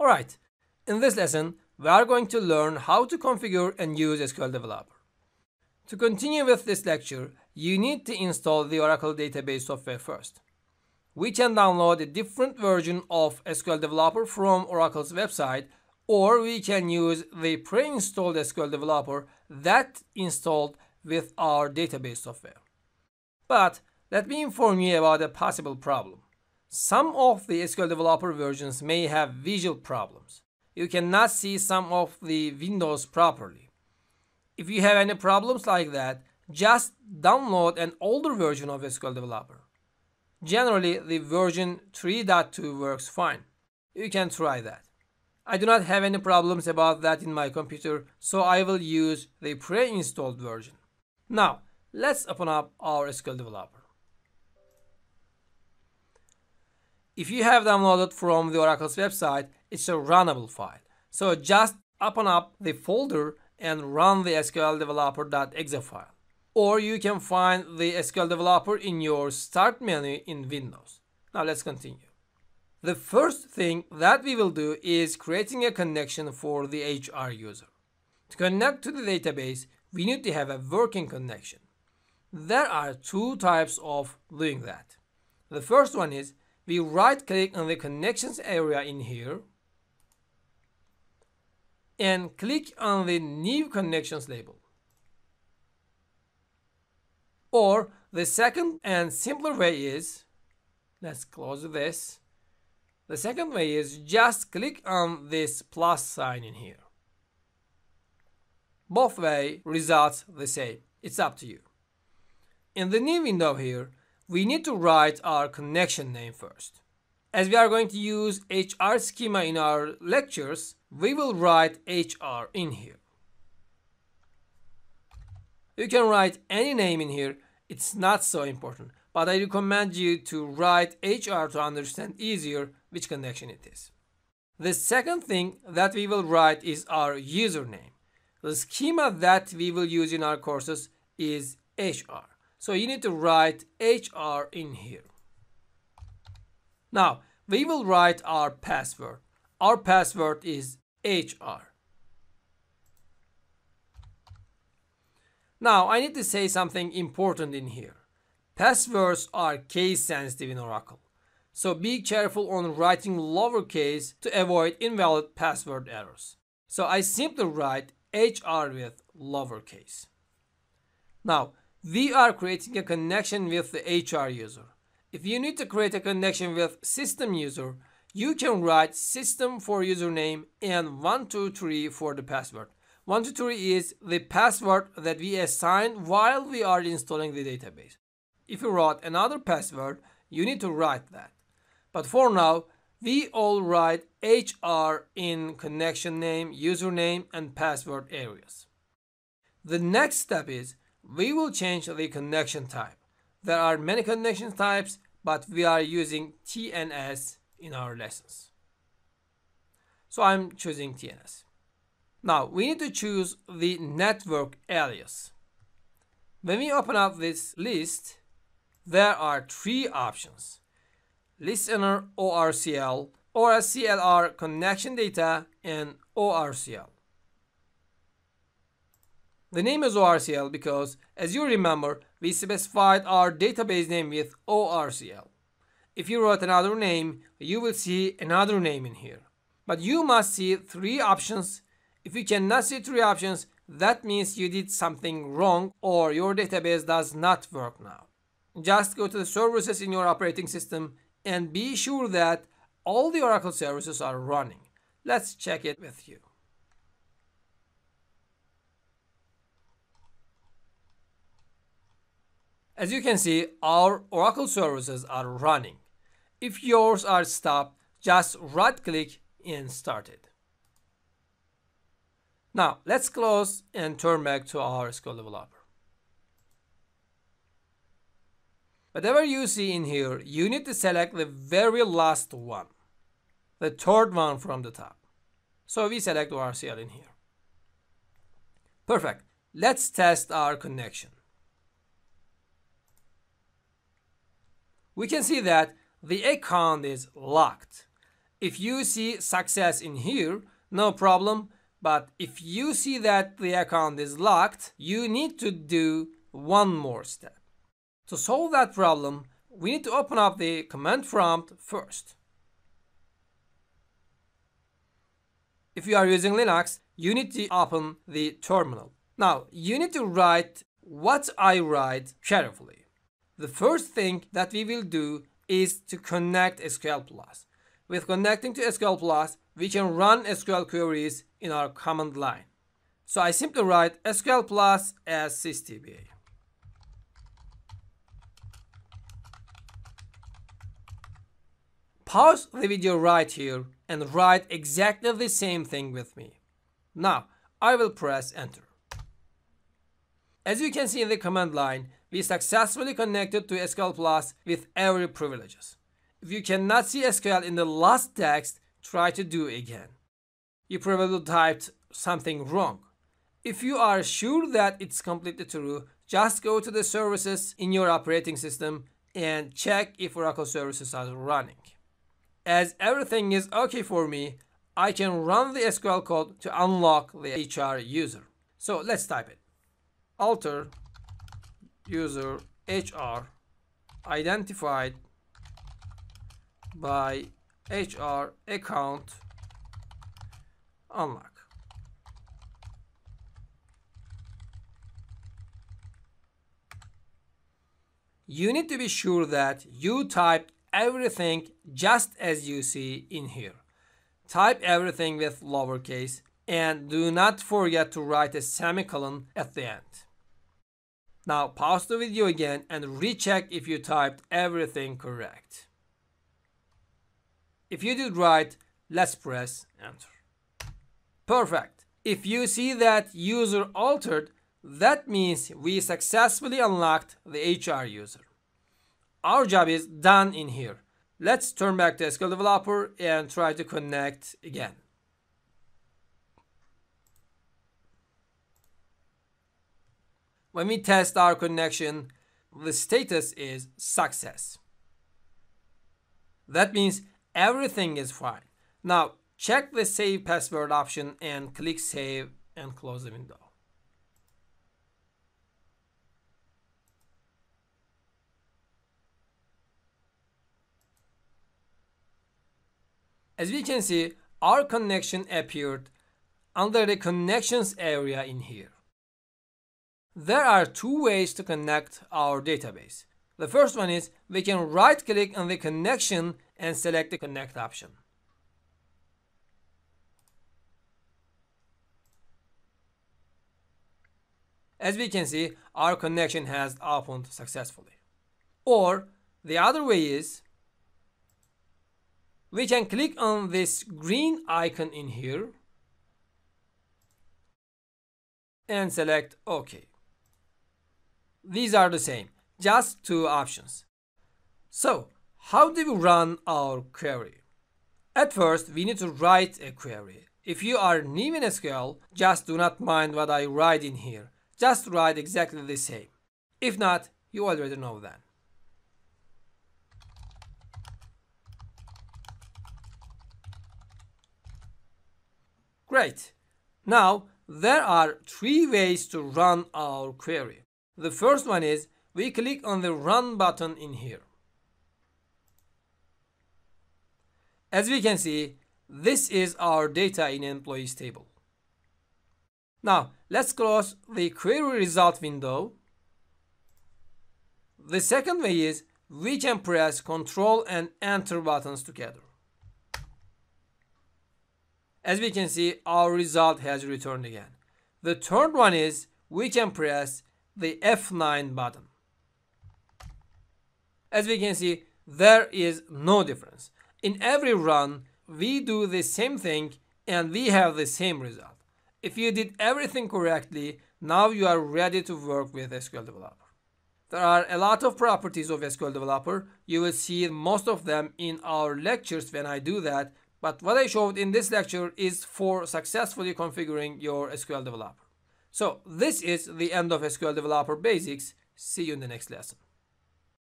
Alright, in this lesson, we are going to learn how to configure and use SQL Developer. To continue with this lecture, you need to install the Oracle database software first. We can download a different version of SQL Developer from Oracle's website or we can use the pre-installed SQL Developer that installed with our database software. But let me inform you about a possible problem. Some of the SQL Developer versions may have visual problems. You cannot see some of the windows properly. If you have any problems like that, just download an older version of SQL Developer. Generally, the version 3.2 works fine. You can try that. I do not have any problems about that in my computer, so I will use the pre-installed version. Now, let's open up our SQL Developer. If you have downloaded from the Oracle's website, it's a runnable file. So just open up the folder and run the SQL developer.exe file. Or you can find the SQL developer in your start menu in Windows. Now let's continue. The first thing that we will do is creating a connection for the HR user. To connect to the database, we need to have a working connection. There are two types of doing that. The first one is we right click on the connections area in here and click on the new connections label. Or the second and simpler way is, let's close this. The second way is just click on this plus sign in here. Both way results the same. It's up to you. In the new window here, we need to write our connection name first. As we are going to use HR schema in our lectures, we will write HR in here. You can write any name in here, it's not so important, but I recommend you to write HR to understand easier which connection it is. The second thing that we will write is our username. The schema that we will use in our courses is HR. So you need to write HR in here. Now, we will write our password. Our password is HR. Now, I need to say something important in here. Passwords are case sensitive in Oracle. So be careful on writing lowercase to avoid invalid password errors. So I simply write HR with lowercase. Now, we are creating a connection with the HR user. If you need to create a connection with system user, you can write system for username and 123 for the password. 123 is the password that we assign while we are installing the database. If you wrote another password, you need to write that. But for now, we all write HR in connection name, username, and password areas. The next step is we will change the connection type. There are many connection types, but we are using TNS in our lessons. So I'm choosing TNS. Now we need to choose the network alias. When we open up this list, there are three options. Listener ORCL, ORACLR connection data, and ORCL. The name is ORCL because, as you remember, we specified our database name with ORCL. If you wrote another name, you will see another name in here. But you must see three options. If you cannot see three options, that means you did something wrong or your database does not work now. Just go to the services in your operating system and be sure that all the Oracle services are running. Let's check it with you. As you can see, our Oracle services are running. If yours are stopped, just right click and start it. Now, let's close and turn back to our SQL Developer. Whatever you see in here, you need to select the very last one, the third one from the top. So we select ORCL in here. Perfect. Let's test our connection. We can see that the account is locked. If you see success in here, no problem. But if you see that the account is locked, you need to do one more step. To solve that problem, we need to open up the command prompt first. If you are using Linux, you need to open the terminal. Now, you need to write what I write carefully. The first thing that we will do is to connect SQL Plus. With connecting to SQL Plus, we can run SQL queries in our command line. So I simply write SQL Plus as sysdba. Pause the video right here and write exactly the same thing with me. Now, I will press enter. As you can see in the command line, we successfully connected to SQL Plus with every privileges. If you cannot see SQL in the last text, try to do again. You probably typed something wrong. If you are sure that it's completely true, just go to the services in your operating system and check if Oracle services are running. As everything is okay for me, I can run the SQL code to unlock the HR user. So let's type it. Alter user HR identified by HR account unlock. You need to be sure that you typed everything just as you see in here. Type everything with lowercase and do not forget to write a semicolon at the end. Now pause the video again and recheck if you typed everything correct. If you did right, let's press enter. Perfect. If you see that user altered, that means we successfully unlocked the HR user. Our job is done in here. Let's turn back to SQL Developer and try to connect again. When we test our connection, the status is success. That means everything is fine. Now check the save password option and click save and close the window. As we can see, our connection appeared under the connections area in here. There are two ways to connect our database. The first one is we can right click on the connection and select the connect option. As we can see, our connection has opened successfully. Or the other way is we can click on this green icon in here and select OK. These are the same, just two options. So, how do we run our query? At first, we need to write a query. If you are new in SQL, just do not mind what I write in here. Just write exactly the same. If not, you already know that. Great. Now, there are three ways to run our query. The first one is we click on the run button in here. As we can see, this is our data in employees table. Now, let's close the query result window. The second way is we can press Ctrl and Enter buttons together. As we can see, our result has returned again. The third one is we can press the F9 button. As we can see, there is no difference. In every run, we do the same thing and we have the same result. If you did everything correctly, now you are ready to work with SQL Developer. There are a lot of properties of SQL Developer. You will see most of them in our lectures when I do that, but what I showed in this lecture is for successfully configuring your SQL Developer. So this is the end of SQL Developer Basics. See you in the next lesson.